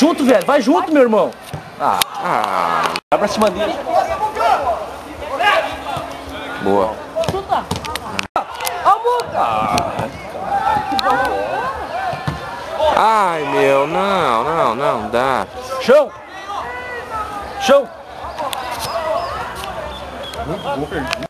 Junto, velho. Vai junto, meu irmão. Ah, Vai pra cima dele. boa. Chuta. Ai, meu, não, não, não dá. Chão. Chão. Muito bom.